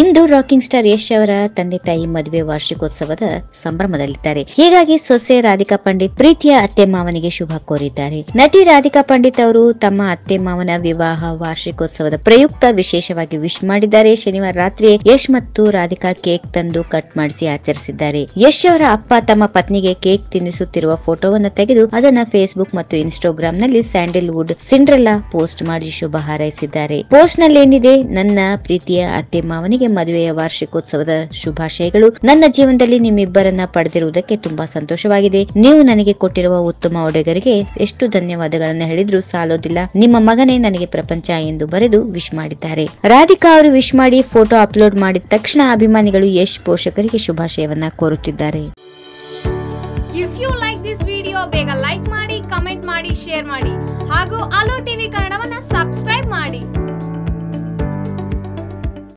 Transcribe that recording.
ಇಂದು rocking star Yash ಅವರ ತಂದೆ ತಾಯಿ ಮದುವೆ ವಾರ್ಷಿಕೋತ್ಸವದ ಸಂಭ್ರಮದಲ್ಲಿದ್ದಾರೆ. ಹೀಗಾಗಿ ಸೊಸೆ ರಾಧಿಕಾ ಪಂಡಿತ್ ಪ್ರೀತಿಯ ಅತ್ತೆ ಮಾವನಿಗೆ ಶುಭ ಕೋರಿದ್ದಾರೆ. ನಟಿ ರಾಧಿಕಾ ಪಂಡಿತ್ ಅವರು ತಮ್ಮ ಅತ್ತೆ ಮಾವನ ವಿವಾಹ ವಾರ್ಷಿಕೋತ್ಸವದ ಪ್ರಯುಕ್ತ ವಿಶೇಷವಾಗಿ ವಿಶ್ ಮಾಡಿದ್ದಾರೆ. ಶನಿವಾರ ರಾತ್ರಿ ಯಶ್ ಮತ್ತು ರಾಧಿಕಾ ಕೇಕ್ ತಂದು ಕಟ್ ಮಾಡಿಸಿ ಆಚರಿಸಿದ್ದಾರೆ. ಯಶ್ ಅವರ ಅಪ್ಪ ತಮ್ಮ ಪತ್ನಿಗೆ ಕೇಕ್ ತಿನ್ನಿಸುತ್ತಿರುವ ಫೋಟೋವನ್ನು ತೆಗೆದು ಅದನ್ನ ಫೇಸ್ಬುಕ್ ಮತ್ತು ಇನ್ಸ್ಟಾಗ್ರಾಮ್ನಲ್ಲಿ ಸ್ಯಾಂಡಲ್ವುಡ್ ಸಿಂಡ್ರೆಲ್ಲಾ ಪೋಸ್ಟ್ ಮಾಡಿ ಶುಭ ಹಾರೈಸಿದ್ದಾರೆ. ಪೋಸ್ಟ್ನಲ್ಲಿ ಏನಿದೆ? ನನ್ನ ಪ್ರೀತಿಯ ಅತ್ತೆ ಮಾವನಿಗೆ ಮದುವೆಯ ವಾರ್ಷಿಕೋತ್ಸವದ ಶುಭಾಶಯಗಳು. ನನ್ನ ಜೀವನದಲ್ಲಿ ನಿಮ್ಮಿಬ್ಬರನ್ನ ಪಡೆದಿರುವುದಕ್ಕೆ ತುಂಬಾ ಸಂತೋಷವಾಗಿದೆ. ನೀವು ನನಗೆ ಕೊಟ್ಟಿರುವ ಉತ್ತಮ ಒಡೆಗರಿಗೆ ಎಷ್ಟು ಧನ್ಯವಾದಗಳನ್ನು ಹೇಳಿದ್ರು ಸಾಲೋದಿಲ್ಲ. ನಿಮ್ಮ ಮಗನೇ ನನಗೆ ಪ್ರಪಂಚ ಎಂದು ಬರೆದು ವಿಶ್ ಮಾಡಿದ್ದಾರೆ. ರಾಧಿಕಾ ಅವರು ವಿಶ್ ಮಾಡಿ ಫೋಟೋ ಅಪ್ಲೋಡ್ ಮಾಡಿದ ತಕ್ಷಣ ಅಭಿಮಾನಿಗಳು ಯಶ್ ಪೋಷಕರಿಗೆ ಶುಭಾಶಯವನ್ನ ಕೋರುತ್ತಿದ್ದಾರೆ. If you like this video ಬೇಗ ಲೈಕ್ ಮಾಡಿ ಕಮೆಂಟ್ ಮಾಡಿ ಶೇರ್ ಮಾಡಿ. ಹಾಗೂ ಅಲೋ ಟಿವಿ ಕನ್ನಡ